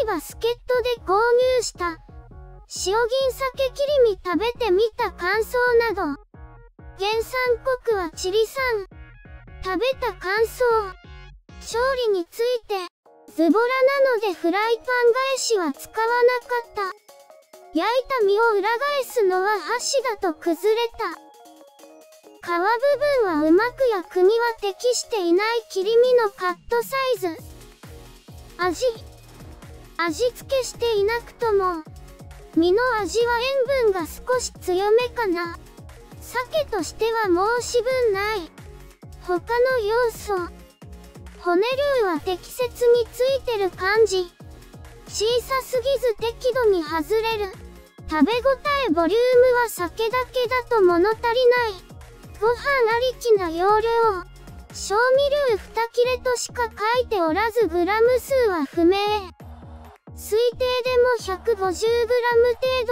回バスケットで購入した。塩銀鮭切り身食べてみた感想など。原産国はチリ産。食べた感想。調理について。ズボラなのでフライパン返しは使わなかった。焼いた身を裏返すのは箸だと崩れた。皮部分はうまく焼くには適していない切り身のカットサイズ。味。味付けしていなくとも、身の味は塩分が少し強めかな。鮭としては申し分ない。他の要素。骨量は適切についてる感じ。小さすぎず適度に外れる。食べ応えボリュームは酒だけだと物足りない。ご飯ありきな容量。調味料2切れとしか書いておらずグラム数は不明。推定でも 150g 程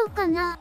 度かな。